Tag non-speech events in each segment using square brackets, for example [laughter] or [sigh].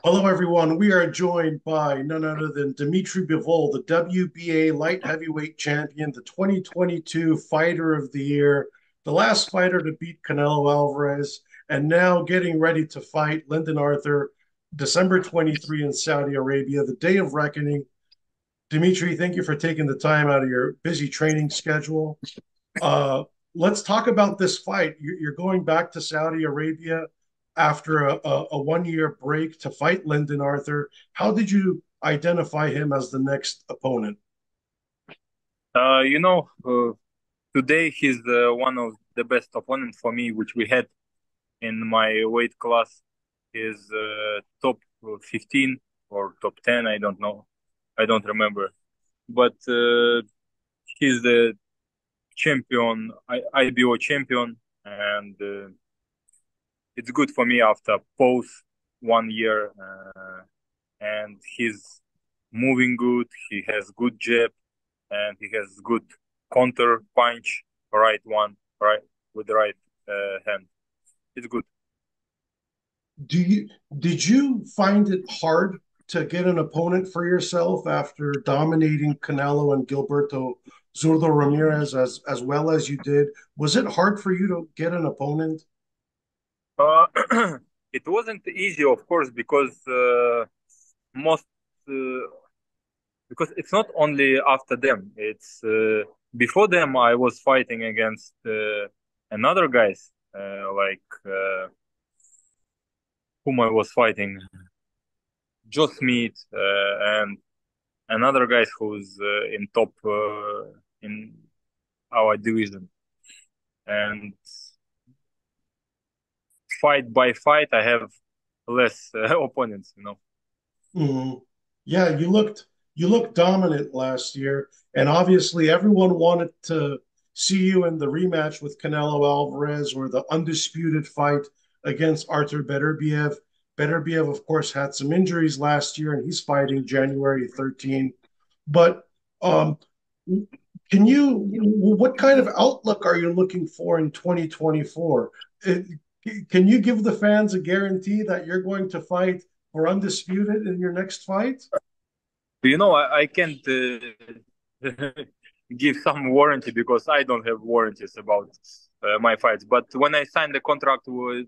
Hello, everyone. We are joined by none other than Dmitry Bivol, the WBA light heavyweight champion, the 2022 fighter of the year, the last fighter to beat Canelo Alvarez, and now getting ready to fight Lyndon Arthur December 23 in Saudi Arabia, the day of reckoning. Dimitri, thank you for taking the time out of your busy training schedule. Uh, let's talk about this fight. You're going back to Saudi Arabia after a, a, one year break to fight Lyndon Arthur. How did you identify him as the next opponent? Uh, you know, uh, today he's the, one of the best opponents for me, which we had in my weight class. Is uh, top 15 or top 10, I don't know. I don't remember. But uh, he's the champion, I, IBO champion, and uh, it's good for me after both one year uh, and he's moving good he has good jab and he has good counter punch right one right with the right uh, hand. It's good. Do you did you find it hard to get an opponent for yourself after dominating Canelo and Gilberto Zurdo Ramirez as as well as you did? Was it hard for you to get an opponent uh, [clears throat] it wasn't easy, of course, because uh, most uh, because it's not only after them. It's uh, before them. I was fighting against uh, another guys uh, like whom I was fighting, Joe Smith, and another guys who's in top in our division, and fight by fight, I have less [laughs] uh, opponents. You know. Mm-hmm. Yeah, you looked you looked dominant last year, and obviously everyone wanted to see you in the rematch with Canelo Alvarez or the undisputed fight against Arthur Beterbiev. Beterbiev, of course, had some injuries last year, and he's fighting January 13. But um, can you, what kind of outlook are you looking for in 2024? Can you give the fans a guarantee that you're going to fight for undisputed in your next fight? You know, I, I can't uh, [laughs] give some warranty because I don't have warranties about uh, my fights. But when I signed the contract with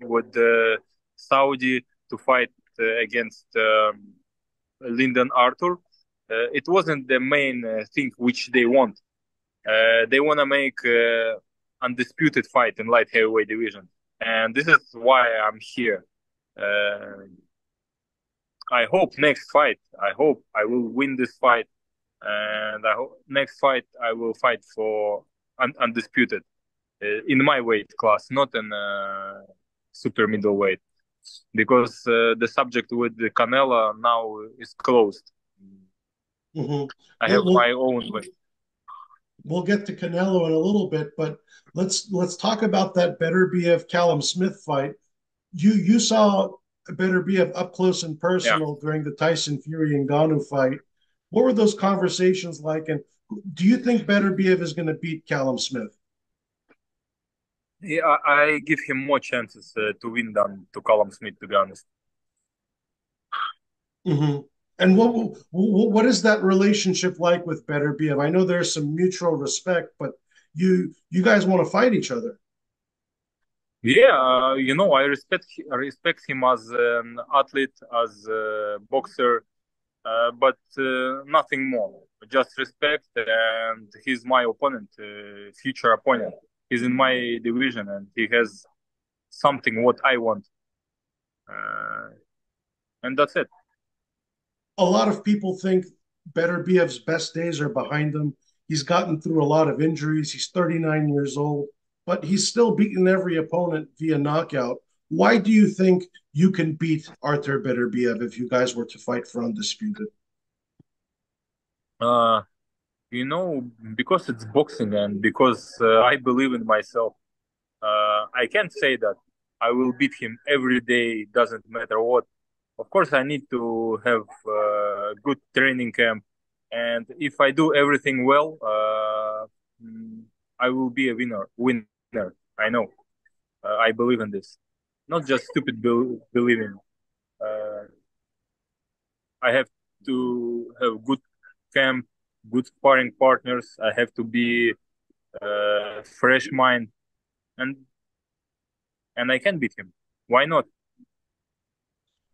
with uh, Saudi to fight uh, against um, Lyndon Arthur, uh, it wasn't the main uh, thing which they want. they want to make undisputed fight in light heavyweight division and this is why I'm here. Uh, I hope next fight. I hope I will win this fight, and I hope next fight I will fight for un- undisputed uh, in my weight class, not in uh, super middleweight, because uh, the subject with the Canelo now is closed. Mm-hmm. I have my own way we'll get to Canelo in a little bit, but let's let's talk about that Beterbiev Callum Smith fight. You you saw Beterbiev up close and personal yeah. during the Tyson Fury and Ngannou fight. What were those conversations like? And do you think Beterbiev is going to beat Callum Smith? Yeah, I give him more chances uh, to win than to Callum Smith, to be honest. Mm-hmm. And what what is that relationship like with Beterbiev? I know there's some mutual respect, but you you guys want to fight each other. Yeah, uh, you know, I respect respect him as an athlete, as a boxer, uh, but uh, nothing more. Just respect, and he's my opponent, uh, future opponent. He's in my division, and he has something what I want, uh, and that's it a lot of people think Beterbiev's best days are behind him. He's gotten through a lot of injuries. He's 39 years old, but he's still beaten every opponent via knockout. Why do you think you can beat Artur Beterbiev if you guys were to fight for undisputed? Uh, you know, because it's boxing and because uh, I believe in myself. Uh, I can't say that I will beat him every day, doesn't matter what of course i need to have a good training camp and if i do everything well uh, i will be a winner winner i know uh, i believe in this not just stupid be- believing uh, I have to have good camp, good sparring partners. I have to be uh, fresh mind, and and I can beat him. Why not?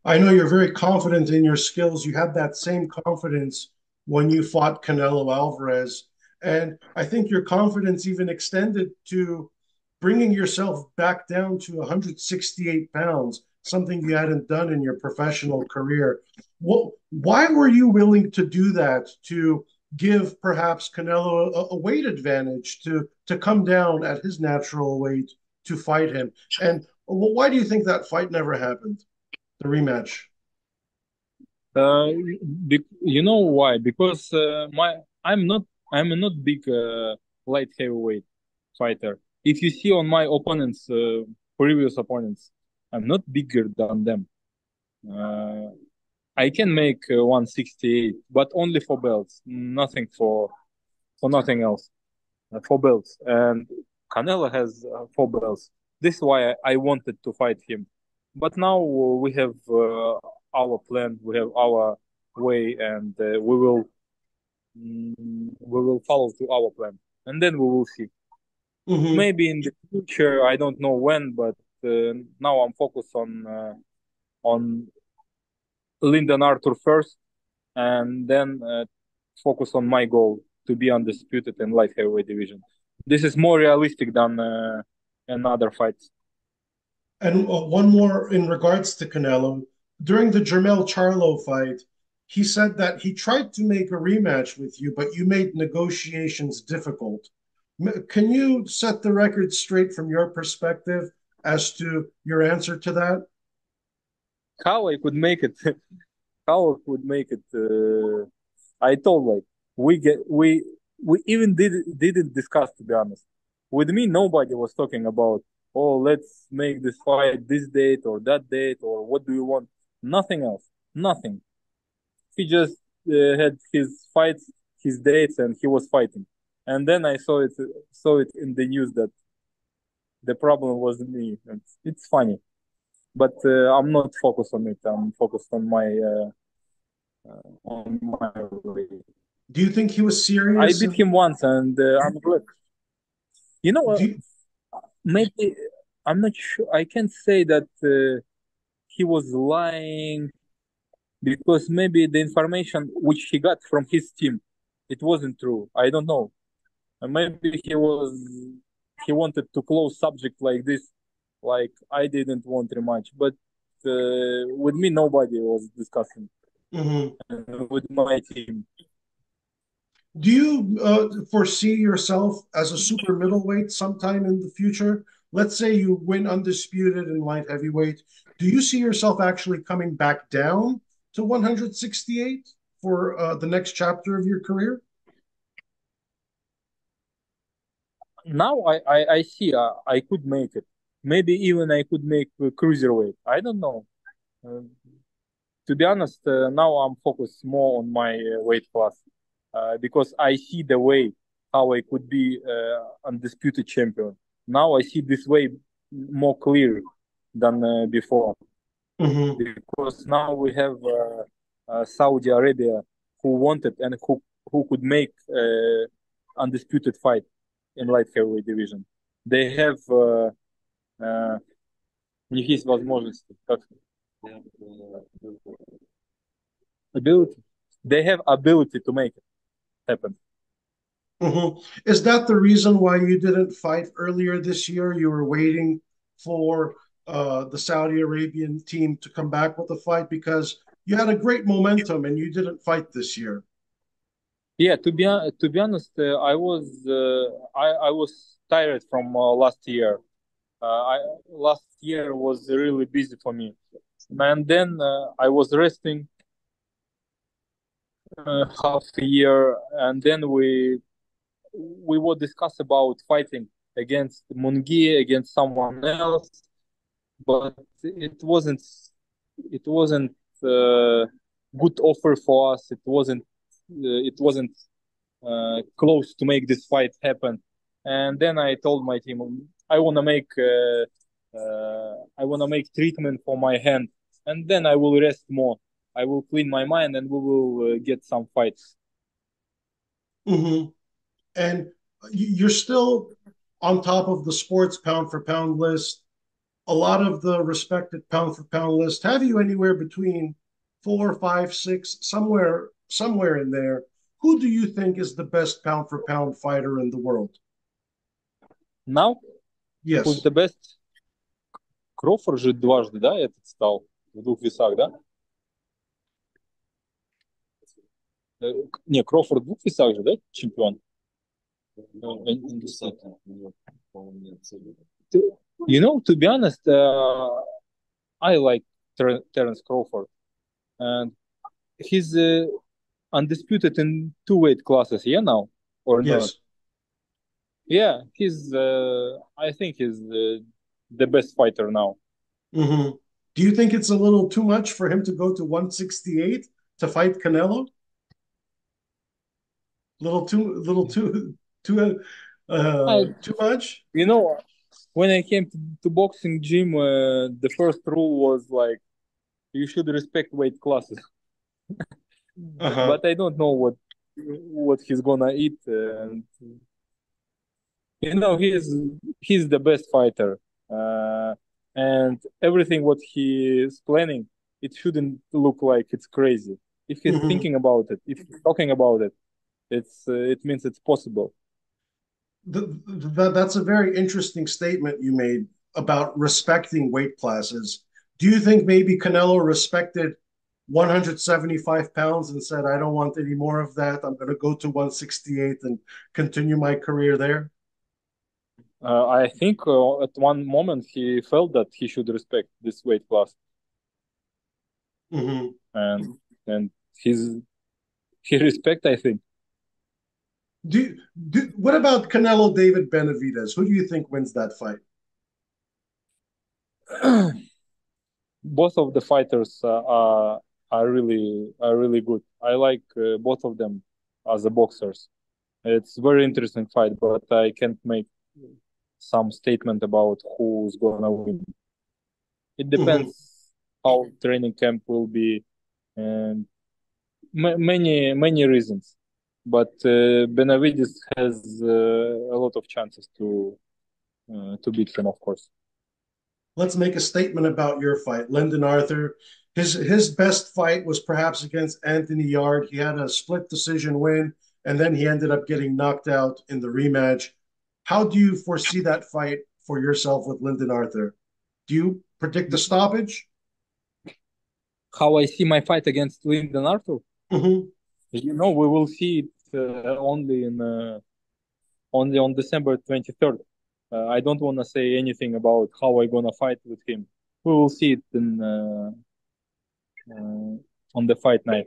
I know you're very confident in your skills. You had that same confidence when you fought Canelo Alvarez. And I think your confidence even extended to bringing yourself back down to 168 pounds, something you hadn't done in your professional career. Why were you willing to do that to give perhaps Canelo a, a weight advantage to, to come down at his natural weight to fight him? And why do you think that fight never happened? The rematch? Uh, be, you know why? Because uh, my I'm not I'm not big uh, light heavyweight fighter. If you see on my opponents, uh, previous opponents, I'm not bigger than them. Uh, I can make uh, 168, but only for belts, nothing for for nothing else. Uh, for belts, and Canelo has uh, four belts. This is why I, I wanted to fight him but now we have uh, our plan, we have our way, and uh, we will mm, we will follow to our plan, and then we will see. Mm-hmm. Maybe in the future, I don't know when, but uh, now I'm focused on uh, on Lyndon Arthur first, and then uh, focus on my goal to be undisputed in light heavyweight division. This is more realistic than uh, another fights. And uh, one more in regards to Canelo. During the Jermell Charlo fight, he said that he tried to make a rematch with you, but you made negotiations difficult. Can you set the record straight from your perspective as to your answer to that? How I could make it? [laughs] How I could make it? Uh, I told like we get we we even did didn't discuss to be honest. With me, nobody was talking about oh, let's make this fight this date or that date or what do you want? Nothing else. Nothing. He just uh, had his fights, his dates, and he was fighting. And then I saw it, saw it in the news that the problem was me. It's, it's funny, but uh, I'm not focused on it. I'm focused on my uh, uh on my way. Do you think he was serious? I beat him once, and uh, I'm good. You know, you, maybe I'm not sure. I can't say that uh, he was lying because maybe the information which he got from his team it wasn't true. I don't know. maybe he was he wanted to close subject like this, like I didn't want rematch. But uh, with me, nobody was discussing mm-hmm. with my team. Do you uh, foresee yourself as a super middleweight sometime in the future? Let's say you win undisputed in light heavyweight. Do you see yourself actually coming back down to 168 for uh, the next chapter of your career? Now I, I, I see uh, I could make it. Maybe even I could make cruiserweight. I don't know. Uh, to be honest, uh, now I'm focused more on my uh, weight class uh, because I see the way how I could be uh, undisputed champion. Now I see this way more clear than uh, before mm-hmm. because now we have Saudi Arabia who wanted and who who could make undisputed fight in light heavyweight division. They have uh, uh, у них есть возможности, как ability. They have ability to make it happen. Mm-hmm. Is that the reason why you didn't fight earlier this year? You were waiting for uh, the Saudi Arabian team to come back with the fight because you had a great momentum and you didn't fight this year. Yeah, to be to be honest, uh, I was uh, I I was tired from uh, last year. Uh, I last year was really busy for me, and then uh, I was resting uh, half a year, and then we we would discuss about fighting against Munguia, against someone else, but it wasn't it wasn't uh, good offer for us. It wasn't uh, it wasn't uh, close to make this fight happen. And then I told my team, I want to make uh, uh, I want to make treatment for my hand and then I will rest more. I will clean my mind, and we will uh, get some fights. Mm-hmm. And you're still on top of the sports pound for pound list. A lot of the respected pound for pound list have you anywhere between four, five, six, somewhere, somewhere in there. Who do you think is the best pound for pound fighter in the world? Now? Yes. Who's the best? Крофорд же дважды, да, этот стал в двух весах, да? Не, Крофорд в двух весах же, да, чемпион? You know, to be honest, uh, I like Ter- Terence Crawford, and he's uh, undisputed in two weight classes. Yeah, now or yes. not? Yeah, he's. Uh, I think he's uh, the best fighter now. Mm-hmm. Do you think it's a little too much for him to go to 168 to fight Canelo? Little too, little too, too, uh, I, too much. You know, when I came to, to boxing gym, uh, the first rule was like, you should respect weight classes. [laughs] uh-huh. But I don't know what what he's gonna eat, and you know, he's he's the best fighter. Uh, and everything what he is planning it shouldn't look like it's crazy if he's mm-hmm. thinking about it if he's talking about it it's uh, it means it's possible the, the, that's a very interesting statement you made about respecting weight classes do you think maybe canelo respected 175 pounds and said i don't want any more of that i'm going to go to 168 and continue my career there uh, I think uh, at one moment he felt that he should respect this weight class, mm-hmm. and and his he respect. I think. Do, do what about Canelo David Benavidez? Who do you think wins that fight? [clears throat] both of the fighters uh, are are really are really good. I like uh, both of them as the boxers. It's very interesting fight, but I can't make some statement about who's gonna win. It mm-hmm. depends mm-hmm. how training camp will be, and many many reasons. But uh, Benavidez has uh, a lot of chances to uh, to beat him, of course. Let's make a statement about your fight, Lyndon Arthur. His his best fight was perhaps against Anthony Yarde. He had a split decision win, and then he ended up getting knocked out in the rematch. How do you foresee that fight for yourself with Lyndon Arthur? Do you predict the stoppage? How I see my fight against Lyndon Arthur? Mm-hmm. You know, we will see it uh, only in uh, only on December twenty third. Uh, I don't want to say anything about how I gonna fight with him. We will see it in on the fight night.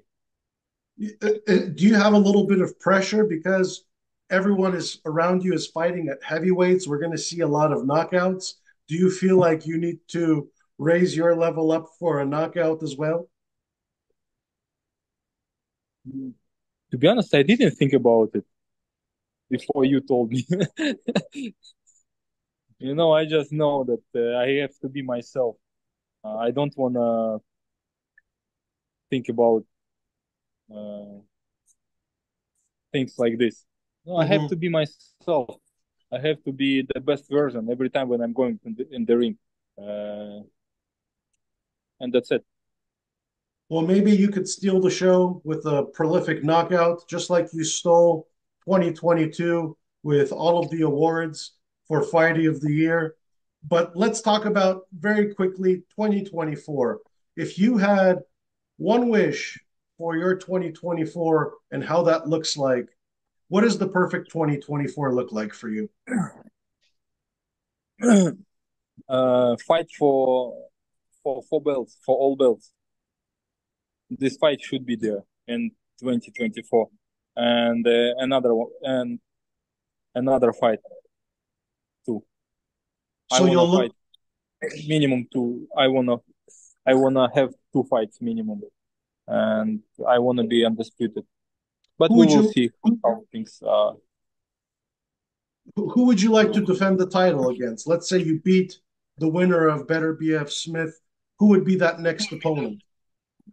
Do you have a little bit of pressure because everyone is around you is fighting at heavyweights. We're going to see a lot of knockouts. Do you feel like you need to raise your level up for a knockout as well? To be honest, I didn't think about it before you told me. [laughs] you know, I just know that uh, I have to be myself. Uh, I don't want to think about uh, things like this. No, I have mm-hmm. to be myself. I have to be the best version every time when I'm going in the, in the ring, uh, and that's it. Well, maybe you could steal the show with a prolific knockout, just like you stole 2022 with all of the awards for Fighty of the Year. But let's talk about very quickly 2024. If you had one wish for your 2024 and how that looks like, what does the perfect 2024 look like for you? [clears throat] uh, fight for for for belts, for all belts. This fight should be there in 2024, and uh, another one, and another fight too. So you'll look minimum two. I wanna, I wanna have two fights minimum, and I wanna be undisputed. But who we will you, see how things are. Who would you like to defend the title against? Let's say you beat the winner of Beterbiev Smith. Who would be that next opponent?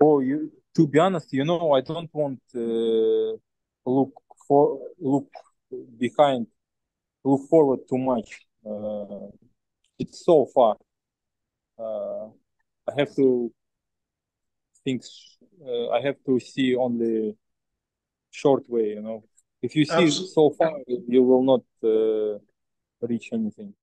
Oh, you to be honest, you know, I don't want uh, look for look behind, look forward too much. Uh, it's so far. Uh, I have to think. Uh, I have to see only short way. You know, if you see so far, you will not uh, reach anything.